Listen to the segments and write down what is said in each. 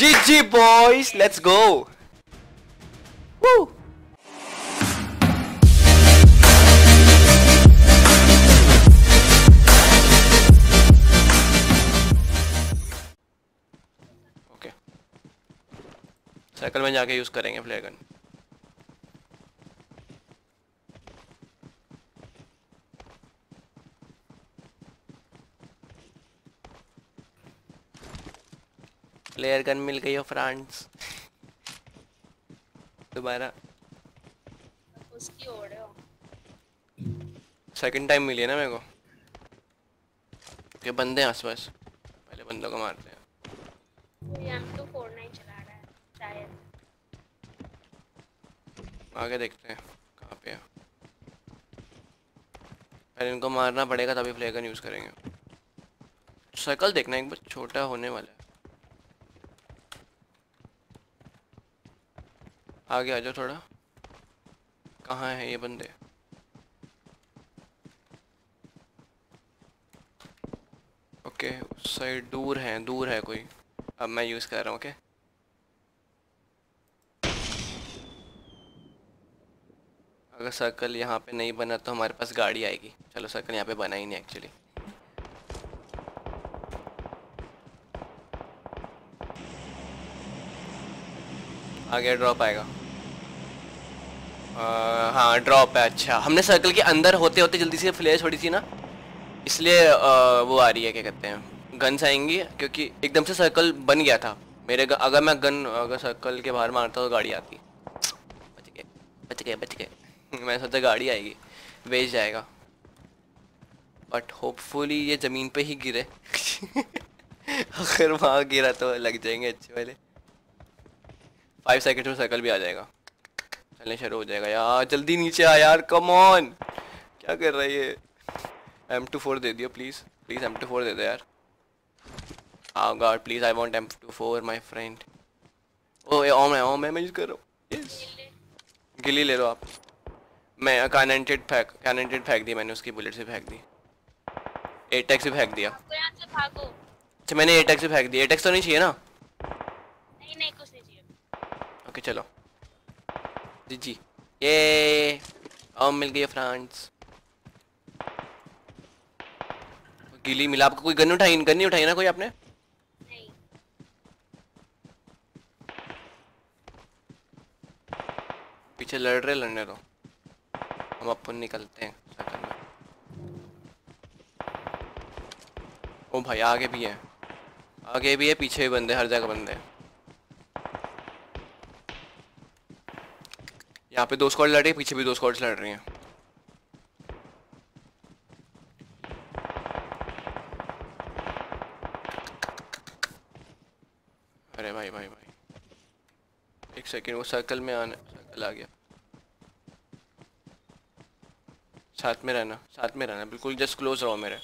GG boys, let's go. Woo. Cycle में जाके use करेंगे फ्लेयर फ्लेयर गन मिल गई हो फ्रांस दोबारा. उसकी ओर है सेकंड टाइम मिली है ना मेरे को. के बंदे हैं आसपास. पहले बंदों को मारते हैं. कोई M249 चला रहा है शायद. आगे देखते हैं कहाँ पे है. पहले इनको मारना पड़ेगा तभी फ्लेयर गन यूज़ करेंगे. साइकिल देखना एक बार छोटा होने वाला है. आगे आ जाओ थोड़ा। कहाँ है ये बंदे? ओके, उस साइड दूर है दूर है कोई। अब मैं यूज़ कर रहा हूँ, ओके? अगर सर्कल यहाँ पे नहीं बना तो हमारे पास गाड़ी आएगी। चलो, सर्कल यहाँ पे बना ही नहीं एक्चुअली आगे ड्रॉप आएगा। हाँ ड्रॉप है अच्छा। हमने सर्कल के अंदर होते होते जल्दी से फ्लेयर छोड़ी थी ना, इसलिए वो आ रही है, क्या कहते हैं गन्स आएँगी, क्योंकि एकदम से सर्कल बन गया था। मेरे अगर मैं गन अगर सर्कल के बाहर मारता तो गाड़ी आती। बच गए बच गए बच गए। मैं सोचा गाड़ी आएगी वेच जाएगा। बट होपफुली ये ज़मीन पे ही गिरे। अगर वहाँ गिरा तो लग जाएँगे अच्छे वाले। फाइव सेकेंड में सर्कल भी आ जाएगा। चलने शुरू हो जाएगा। यार जल्दी नीचे आ यार कम ऑन क्या कर रहा है ये? एम टू फोर दे दियो please please M two four दे दो यार। आओ God please I want M two four my friend ओ ये ओम है ओम है मैं यूज़ कर रहा हूँ। यस गिली ले लो आप। मैं कैनेंटेड फेंक कैनेंटेड फेंक दी मैंने उसकी बुलेट से फेंक दी। एटेक्स से फेंक दिया। अच्छा मैंने एटेक्स से फेंक दिया एटेक्स तो नहीं चाहिए ना? नहीं नहीं कुछ नहीं चाहिए। ओके चलो। जी। जी ये और मिल गई फ्रांस। गिली मिला आपको कोई गन उठाई? गन नहीं उठाई ना कोई आपने? नहीं। पीछे लड़ रहे लड़ने दो। हम अपन निकलते हैं ओ भाई आगे भी है। आगे भी है पीछे भी बंदे हर जगह बंदे। हैं यहाँ पे दो स्क्वाड लड़ रही है, पीछे भी दो स्क्वाड्स लड़ रही हैं। अरे भाई भाई भाई। एक सेकंड वो सर्कल में आने सर्कल आ गया। साथ में रहना, साथ में रहना, बिल्कुल जस्ट क्लोज रहो मेरे।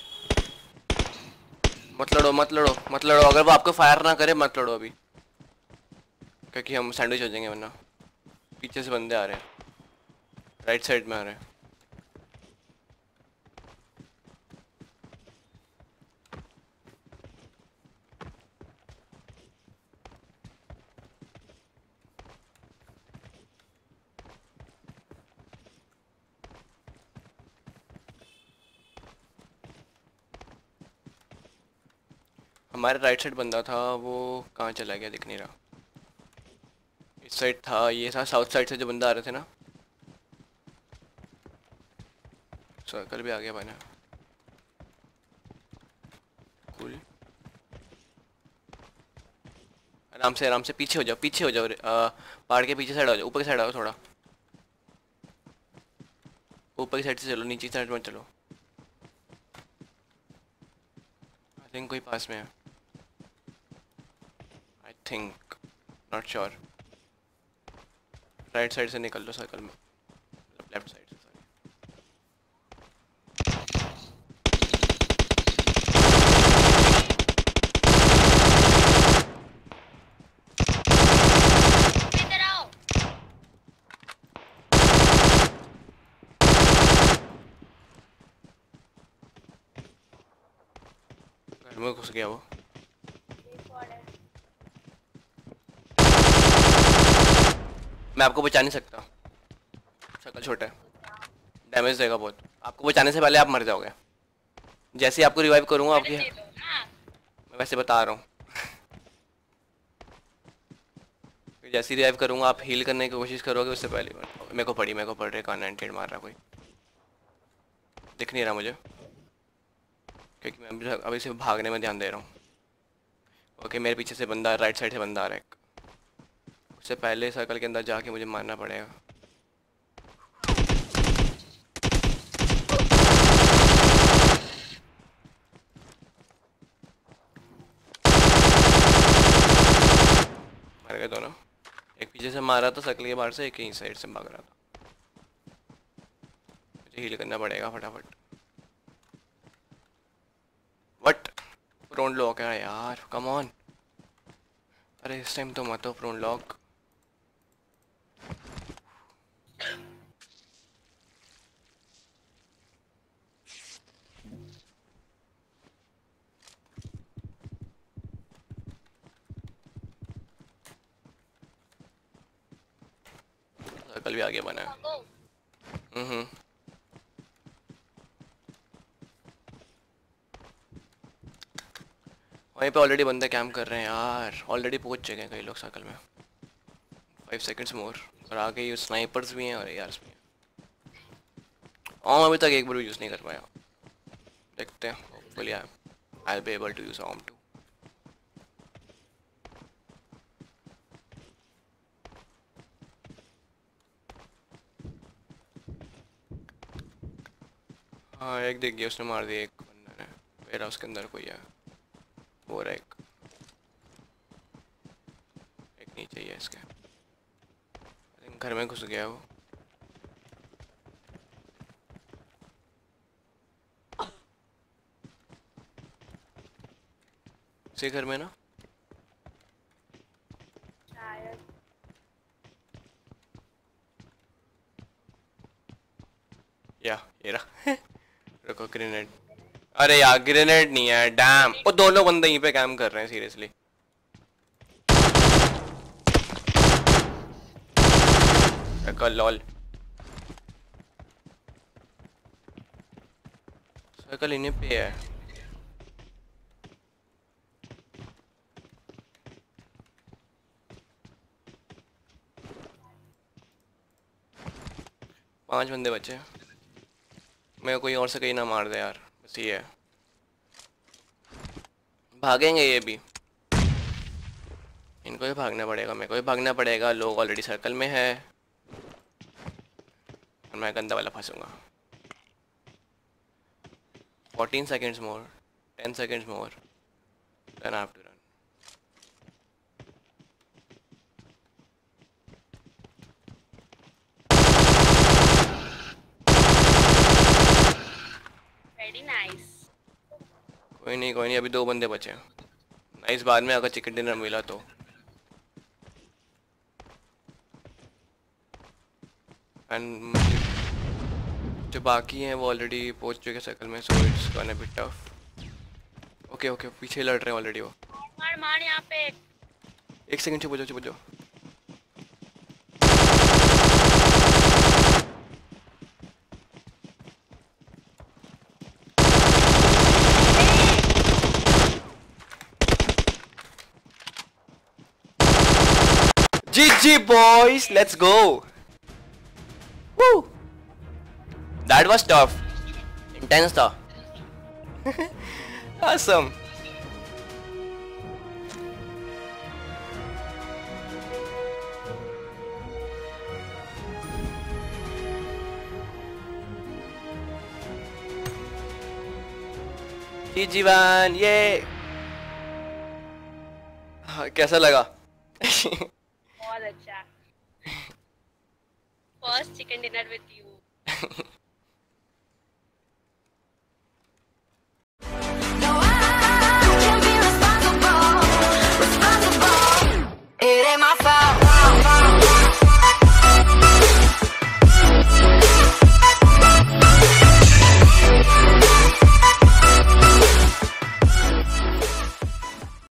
मत लड़ो मत लड़ो मत लड़ो। अगर वो आपको फायर ना करे, मत लड़ो अभी। क्योंकि हम सैंडविच हो जाएँगे वरना। पीछे से बंदे आ रहे हैं। राइट साइड में आ रहे हैं। हमारे राइट साइड बंदा था, वो कहाँ चला गया दिख नहीं रहा। इस साइड था, ये था, साउथ साइड से जो बंदा आ रहे थे ना। सर्कल भी आ गया बना कूल आराम से आराम से पीछे हो जाओ, पीछे हो जाओ पहाड़ के पीछे साइड हो जाओ, ऊपर की साइड आओ थोड़ा। ऊपर की साइड से चलो, नीचे साइड में चलो। आई थिंक कोई पास में है। I think not sure right side से निकल लो सर्कल में। लेफ़्ट साइड से में घुस गया वो एक और है मैं आपको बचा नहीं सकता। शक्ल छोटा। है डैमेज देगा बहुत। आपको बचाने से पहले आप मर जाओगे। जैसे ही आपको रिवाइव करूँगा आपकी ना मैं वैसे बता रहा हूँ। जैसे ही रिवाइव करूँगा आप हील करने की कोशिश करोगे उससे पहले मेरे को पड़ी मेरे को पड़ रही नाइनटी मार रहा कोई। दिख नहीं रहा मुझे। क्योंकि मैं अभी से भागने में ध्यान दे रहा हूँ। ओके मेरे पीछे से बंदा राइट साइड से बंदा आ रहा है। उससे पहले सर्कल के अंदर जाके मुझे मारना पड़ेगा। मर गए दोनों। एक पीछे से मारा था सर्कल के बाहर से, एक ही साइड से भाग रहा था। मुझे हील करना पड़ेगा फटाफट। वट प्रोन लॉक है यार कम ऑन अरे इस टाइम तो मत हो प्रोन लॉक सर्कल भी आगे बना। है हम्म। वहीं पे ऑलरेडी बंदे कैंप कर रहे हैं यार। ऑलरेडी पहुँच चुके हैं कई लोग सर्कल में। फाइव सेकंड्स मोर और आगे ये स्नाइपर्स भी हैं और एआरस भी हैं। ओम अभी तक एक बार भी यूज़ नहीं कर पाया। देखते हैं। Hopefully I I be able to use ओम टू हाँ एक देख गया, उसने मार दिया एक बंदे ने। मेरा उसके अंदर कोई है। वो रहा एक। एक नीचे ही है इसके। घर में घुस गया वो। उसी घर में ना शायद या ये रहा रुको ग्रेनेड अरे यार ग्रेनेड नहीं है डैम वो दोनों बंदे यहीं पे काम कर रहे हैं सीरियसली लॉल सर्कल इन्हीं पे है. पाँच बंदे बचे हैं। मैं कोई और से कहीं ना मार दे यार, बस ये है। भागेंगे ये भी। इनको भी भागना पड़ेगा, मेरे को भी भागना पड़ेगा। लोग ऑलरेडी सर्कल में है। और मैं गंदा वाला फंसूँगा। Fourteen seconds more ten seconds more then I have to very nice कोई नहीं कोई नहीं अभी दो बंदे बचे हैं। नाइस बाद में अगर चिकन डिनर मिला तो। एंड जो बाकी हैं वो ऑलरेडी पहुँच चुके सर्कल में so it's gonna be tough okay okay पीछे लड़ रहे हैं ऑलरेडी वो। मार मार यहाँ पे। एक सेकंड चुप हो जाओ चुप हो जाओ। GG boys, let's go. Woo! That was tough. Intense था. awesome. GG man, ये हाँ, कैसा लगा बहुत अच्छा first chicken dinner with you